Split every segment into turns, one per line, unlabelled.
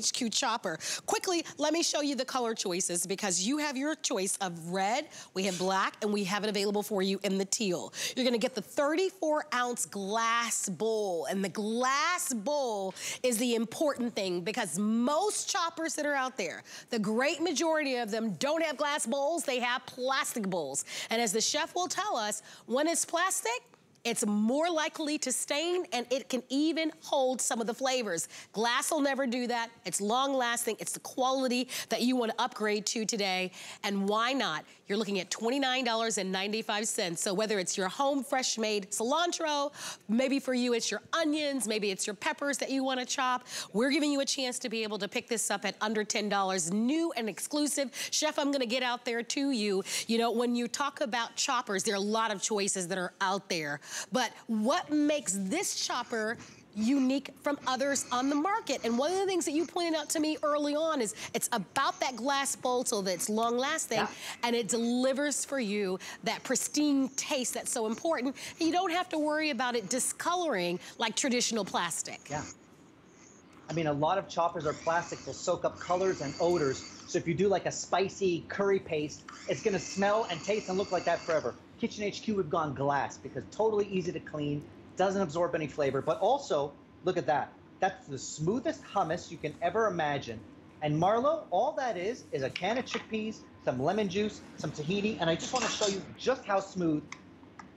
HQ chopper. Quickly, let me show you the color choices because you have your choice of red, we have black, and we have it available for you in the teal. You're gonna get the 34 ounce glass bowl, and the glass bowl is the important thing because most choppers that are out there, the great majority of them don't have glass bowls, they have plastic bowls. And as the chef will tell us, when it's plastic, it's more likely to stain and it can even hold some of the flavors. Glass will never do that. It's long lasting. It's the quality that you want to upgrade to today. And why not? You're looking at $29.95. So whether it's your home fresh made cilantro, maybe for you it's your onions, maybe it's your peppers that you want to chop, we're giving you a chance to be able to pick this up at under $10, new and exclusive. Chef, I'm going to get out there to you. You know, when you talk about choppers, there are a lot of choices that are out there. But what makes this chopper unique from others on the market. And one of the things that you pointed out to me early on is it's about that glass bowl so that it's long lasting yeah. and it delivers for you that pristine taste that's so important. And you don't have to worry about it discoloring like traditional plastic.
Yeah. I mean, a lot of choppers are plastic. They'll soak up colors and odors. So if you do like a spicy curry paste, it's gonna smell and taste and look like that forever. Kitchen HQ we've gone glass because totally easy to clean, doesn't absorb any flavor, but also, look at that. That's the smoothest hummus you can ever imagine. And Marlo, all that is, is a can of chickpeas, some lemon juice, some tahini, and I just want to show you just how smooth.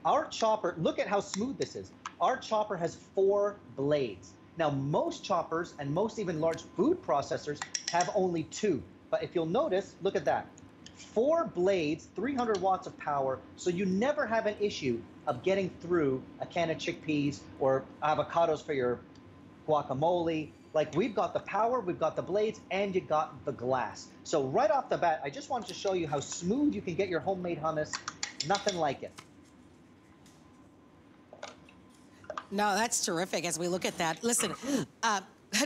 Our chopper, look at how smooth this is. Our chopper has four blades. Now, most choppers and most even large food processors have only two. But if you'll notice, look at that four blades, 300 watts of power, so you never have an issue of getting through a can of chickpeas or avocados for your guacamole. Like we've got the power, we've got the blades, and you got the glass. So right off the bat, I just wanted to show you how smooth you can get your homemade hummus. Nothing like it.
No, that's terrific as we look at that. Listen, uh,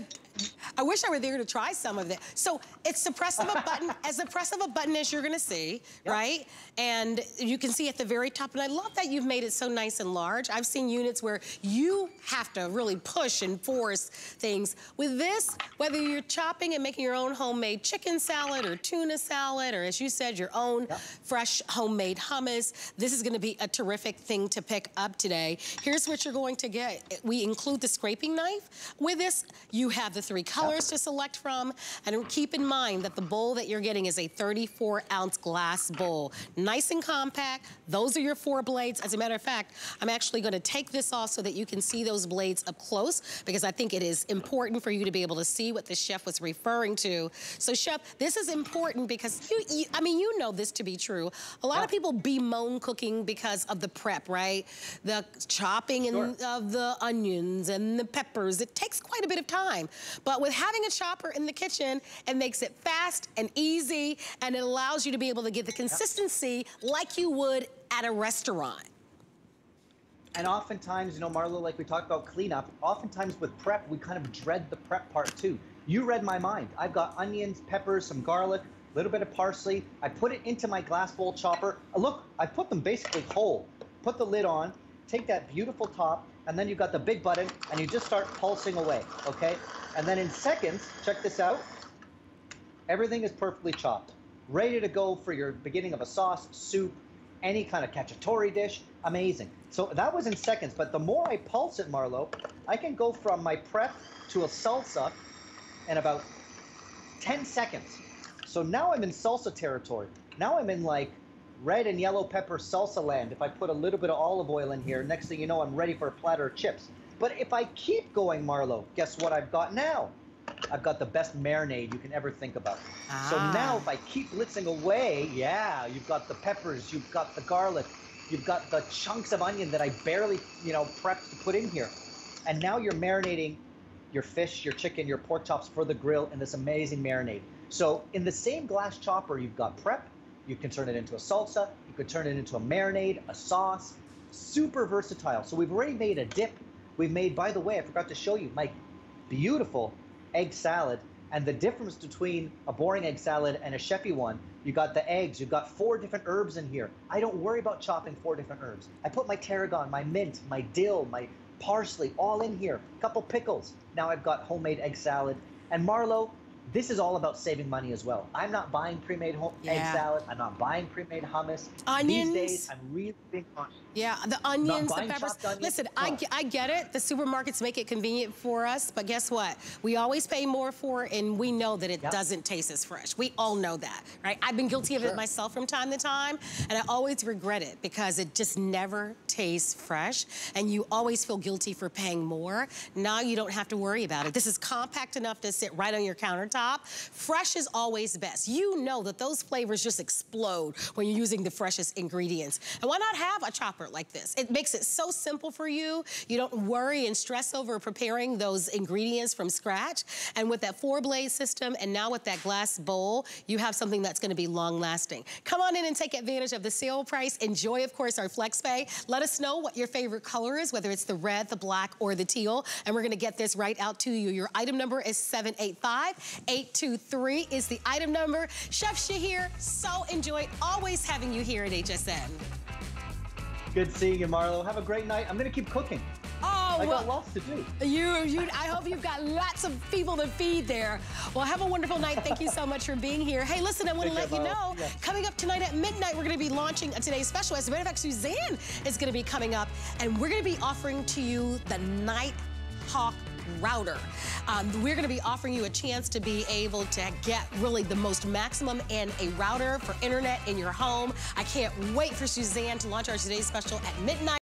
I wish I were there to try some of it. So it's the press of a button, as the press of a button as you're gonna see, yep. right? And you can see at the very top, and I love that you've made it so nice and large. I've seen units where you have to really push and force things. With this, whether you're chopping and making your own homemade chicken salad or tuna salad, or as you said, your own yep. fresh homemade hummus, this is gonna be a terrific thing to pick up today. Here's what you're going to get. We include the scraping knife. With this, you have the three colors colors to select from. And keep in mind that the bowl that you're getting is a 34 ounce glass bowl. Nice and compact. Those are your four blades. As a matter of fact, I'm actually gonna take this off so that you can see those blades up close because I think it is important for you to be able to see what the chef was referring to. So chef, this is important because you, you I mean, you know this to be true. A lot yeah. of people bemoan cooking because of the prep, right? The chopping sure. and, of the onions and the peppers. It takes quite a bit of time. But with having a chopper in the kitchen, it makes it fast and easy, and it allows you to be able to get the consistency like you would at a restaurant.
And oftentimes, you know, Marlo, like we talked about cleanup, oftentimes with prep, we kind of dread the prep part too. You read my mind. I've got onions, peppers, some garlic, a little bit of parsley. I put it into my glass bowl chopper. Look, I put them basically whole. Put the lid on, take that beautiful top, and then you've got the big button, and you just start pulsing away, okay? And then in seconds, check this out, everything is perfectly chopped. Ready to go for your beginning of a sauce, soup, any kind of cacciatore dish, amazing. So that was in seconds, but the more I pulse it, Marlo, I can go from my prep to a salsa in about 10 seconds. So now I'm in salsa territory. Now I'm in like red and yellow pepper salsa land. If I put a little bit of olive oil in here, next thing you know, I'm ready for a platter of chips. But if I keep going, Marlo, guess what I've got now? I've got the best marinade you can ever think about. Ah. So now if I keep blitzing away, yeah, you've got the peppers, you've got the garlic, you've got the chunks of onion that I barely, you know, prepped to put in here. And now you're marinating your fish, your chicken, your pork chops for the grill in this amazing marinade. So in the same glass chopper, you've got prep, you can turn it into a salsa, you could turn it into a marinade, a sauce, super versatile. So we've already made a dip We've made, by the way, I forgot to show you my beautiful egg salad. And the difference between a boring egg salad and a chefy one, you got the eggs, you've got four different herbs in here. I don't worry about chopping four different herbs. I put my tarragon, my mint, my dill, my parsley all in here. A couple pickles. Now I've got homemade egg salad. And Marlo, this is all about saving money as well. I'm not buying pre-made home
Yeah.
egg salad. I'm not buying pre-made hummus.
Onions.
These days, I'm really being conscious.
Yeah, the onions, the peppers.
onions?
Listen, I, I get it. The supermarkets make it convenient for us, but guess what? We always pay more for it, and we know that it
Yep.
doesn't taste as fresh. We all know that, right? I've been guilty of it myself from time to time, and I always regret it because it just never tastes fresh, and you always feel guilty for paying more. Now you don't have to worry about it. This is compact enough to sit right on your countertop. Fresh is always best. You know that those flavors just explode when you're using the freshest ingredients. And why not have a chopper like this? It makes it so simple for you. You don't worry and stress over preparing those ingredients from scratch. And with that four blade system and now with that glass bowl, you have something that's gonna be long lasting. Come on in and take advantage of the sale price. Enjoy, of course, our flex pay. Let us know what your favorite color is, whether it's the red, the black, or the teal. And we're gonna get this right out to you. Your item number is 785-823 is the item number. Chef Shahir, so enjoyed always having you here at HSN.
Good seeing you, Marlo. Have a great night. I'm gonna keep cooking.
Oh,
I
well,
got lots to do.
You, you, I hope you've got lots of people to feed there. Well, have a wonderful night. Thank you so much for being here. Hey, listen, I want to let you know,
Yeah.
coming up tonight at midnight, we're going to be launching a today's special. As a matter of fact, Suzanne is going to be coming up, and we're going to be offering to you the Night Hawk router. Um, we're going to be offering you a chance to be able to get really the most maximum in a router for internet in your home. I can't wait for Suzanne to launch our today's special at midnight.